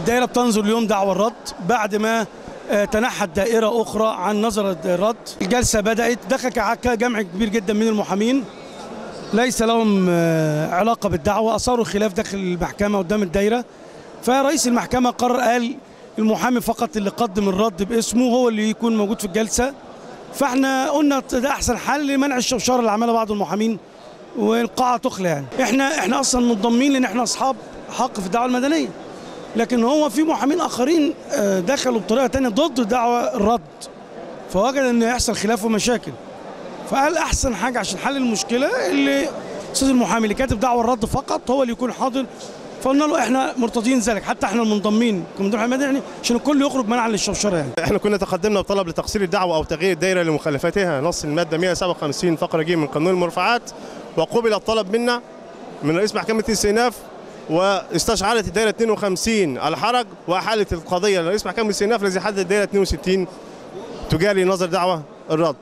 الدائرة بتنظر اليوم دعوى الرد بعد ما آه، تنحت دائرة أخرى عن نظر الرد. الجلسة بدأت. دخل جمع كبير جدا من المحامين. ليس لهم آه، علاقة بالدعوة. أثاروا خلاف داخل المحكمة قدام الدائرة فرئيس المحكمة قرر قال المحامي فقط اللي قدم الرد باسمه هو اللي يكون موجود في الجلسة. فإحنا قلنا ده أحسن حل لمنع الشوشرة اللي عملها بعض المحامين والقاعة تخلى يعني إحنا إحنا أصلا منضمين لأن إحنا أصحاب حق في الدعوة المدنية. لكن هو في محامين آخرين آه، دخلوا بطريقة تانية ضد دعوة الرد. فوجد إن يحصل خلاف ومشاكل. فقال أحسن حاجة عشان حل المشكلة اللي أستاذ المحامي اللي كاتب دعوى الرد فقط هو اللي يكون حاضر؟ فقلنا له إحنا مرتضين ذلك حتى إحنا المنضمين كمدير المدني يعني عشان الكل يخرج منعا للشوشره يعني. إحنا كنا تقدمنا بطلب لتقصير الدعوة أو تغيير الدائره لمخالفتها نص المادة 157 فقرة ج من قانون المرفعات وقبل الطلب منا من رئيس محكمة الاستئناف واستشعرت الدائرة 52 الحرج واحالت القضية. لرئيس محكمه الاستئناف الذي حدد الدائرة 62 تجاري نظر دعوة الرد.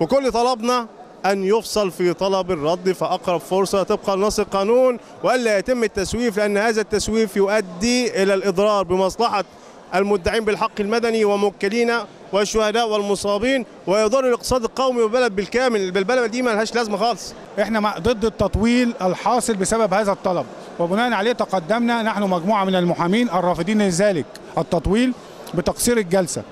وكل طلبنا أن يفصل في طلب الرد فأقرب فرصة طبقا لنص القانون وألا يتم التسويف لأن هذا التسويف يؤدي إلى الإضرار بمصلحة المدعين بالحق المدني وموكلين والشهداء والمصابين ويضر الاقتصاد القومي والبلد بالكامل. البلبلة دي ما لهاش لازمة خالص. إحنا ضد التطويل الحاصل بسبب هذا الطلب. وبناء عليه تقدمنا نحن مجموعة من المحامين الرافضين لذلك التطويل بتقصير الجلسة.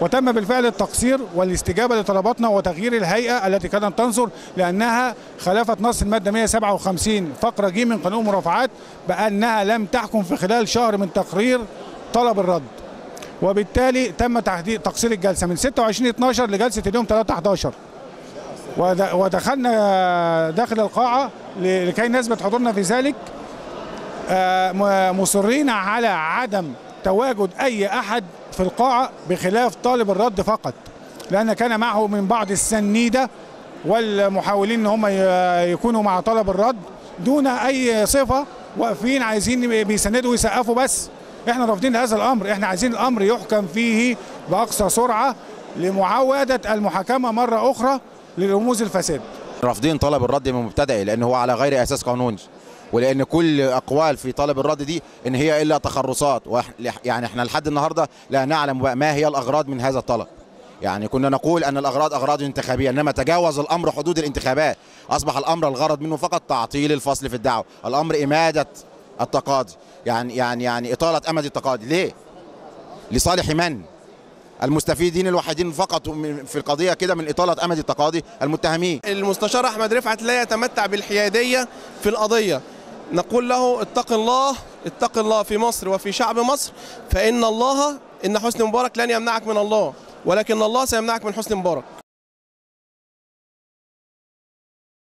وتم بالفعل التقصير والاستجابة لطلباتنا وتغيير الهيئة التي كانت تنظر لأنها خالفت نص المادة 157 فقره ج من قانون المرافعات بأنها لم تحكم في خلال شهر من تقرير طلب الرد. وبالتالي تم تحديد تقصير الجلسة. من 26 12 لجلسة اليوم 3 11 ود- ودخلنا داخل القاعة ل- لكي نثبت حضورنا في ذلك. آه، مصرين على عدم تواجد أي أحد في القاعة بخلاف طالب الرد فقط. لأن كان معه من بعض السنيدة والمحاولين إن هم يكونوا مع طلب الرد دون أي صفة. واقفين عايزين بيسندوا ويسقفوا بس. إحنا رافضين هذا الأمر. إحنا عايزين الأمر يحكم فيه بأقصى سرعة لمعاودة المحاكمة مرة أخرى لرموز الفساد رافضين طلب الرد من مبتدئ لأن هو على غير أساس قانوني ولأن كل أقوال في طلب الرد دي إن هي إلا تخرصات. يعني إحنا لحد النهارده لا نعلم ما هي الأغراض من هذا الطلب. يعني كنا نقول أن الأغراض أغراض انتخابية إنما تجاوز الأمر حدود الانتخابات. أصبح الأمر الغرض منه فقط تعطيل الفصل في الدعوة. الأمر إمادة التقاضي. يعني يعني يعني إطالة أمد التقاضي. ليه؟ لصالح من؟ المستفيدين الوحيدين فقط في القضية كده من إطالة أمد التقاضي المتهمين. المستشار أحمد رفعت لا يتمتع بالحيادية في القضية. نقول له اتق الله اتق الله في مصر وفي شعب مصر فإن الله إن حسني مبارك لن يمنعك من الله ولكن الله سيمنعك من حسني مبارك.